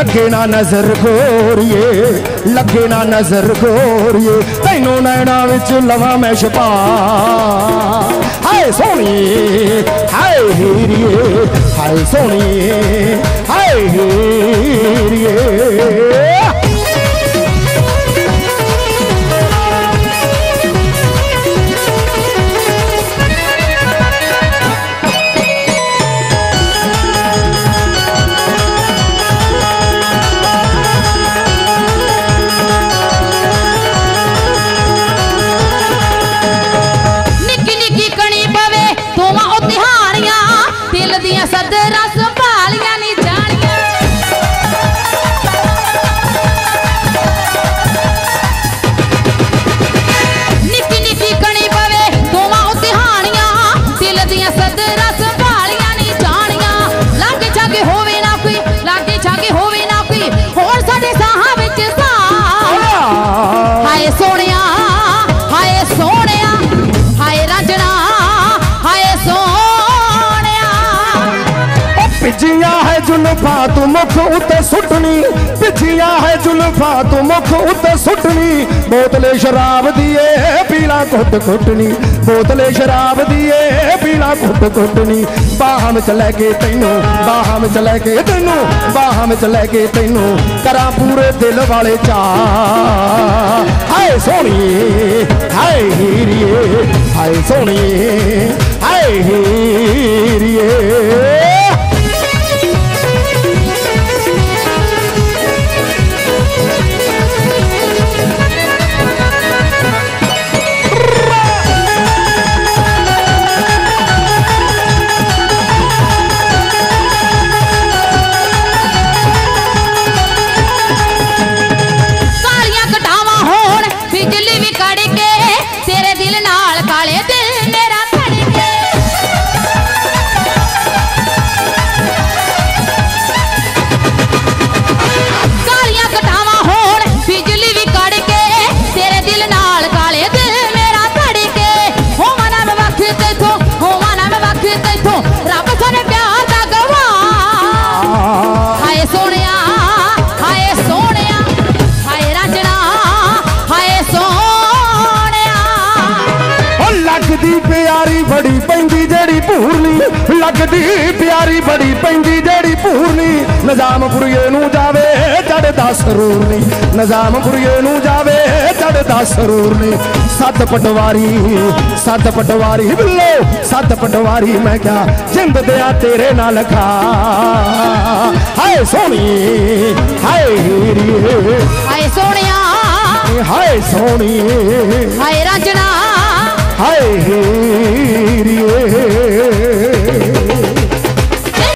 ਲੱਗੇ ਨਾ ਨਜ਼ਰ ਗੋਰੀਏ ਲੱਗੇ ਨਾ ਨਜ਼ਰ ਗੋਰੀਏ ਤੈਨੂੰ ਨੈਣਾ ਵਿੱਚ ਲਵਾਂ ਮੈਂ ਛਪਾ। ਹਾਏ ਸੋਹਣੀਏ ਹਾਏ ਹੀਰੀਏ, ਹਾਏ ਸੋਹਣੀਏ ਹਾਏ ਹੀਰੀਏ। ਪਿੱਛੀਆਂ ਹੈ ਜੁਲਫਾਂ ਤੂੰ ਮੁਖ ਉੱਤੇ ਸੁੱਟਣੀ ਪਿੱਛੀਆਂ ਹੈ ਜੁਲਫਾਂ ਤੂੰ ਮੁਖ ਉੱਤੇ ਸੁੱਟਣੀ ਬੋਤਲੇ ਸ਼ਰਾਬ ਦੀ ਏ ਪੀਲਾ ਘੁੱਟ ਘੁੱਟਣੀ ਬੋਤਲੇ ਸ਼ਰਾਬ ਦੀ ਏ ਪੀਲਾ ਘੁੱਟ ਘੁੱਟਣੀ ਬਾਹਾਂ ਵਿੱਚ ਲੈ ਕੇ ਤੈਨੂੰ ਬਾਹਾਂ ਵਿੱਚ ਲੈ ਕੇ ਤੈਨੂੰ ਬਾਹਾਂ ਵਿੱਚ ਲੈ ਕੇ ਤੈਨੂੰ ਕਰਾਂ ਪੂਰੇ ਦਿਲ ਵਾਲੇ ਚਾਹ ਹਾਏ ਲੱਗਦੀ ਪਿਆਰੀ ਬੜੀ ਪੈਂਦੀ ਜਿਹੜੀ ਭੂਰਨੀ ਨਿਜ਼ਾਮਪੁਰੀਏ ਨੂੰ ਜਾਵੇ ਚੜਦਾ ਸਰੂਰ ਨੀ ਨਿਜ਼ਾਮਪੁਰੀਏ ਨੂੰ ਜਾਵੇ ਚੜਦਾ ਸਰੂਰ ਨੀ ਸੱਤ ਪਟਵਾਰੀ ਸੱਤ ਪਟਵਾਰੀ ਬਿੱਲੋ ਸੱਤ ਪਟਵਾਰੀ ਮੈਂ ਕਿਹਾ ਜਿੰਦ ਦਿਆ ਤੇਰੇ ਨਾਲ ਖਾ। ਹਾਏ ਸੋਹਣੀ ਹਾਏ ਹੀਰੀਏ ਹਾਏ ਸੋਹਣਿਆ। ਹਾਏ ਸੋਹਣੀ। ਹਾਏ ਰਾਂਝਣਾ ਹਾਏ ਹੀਰੀਏ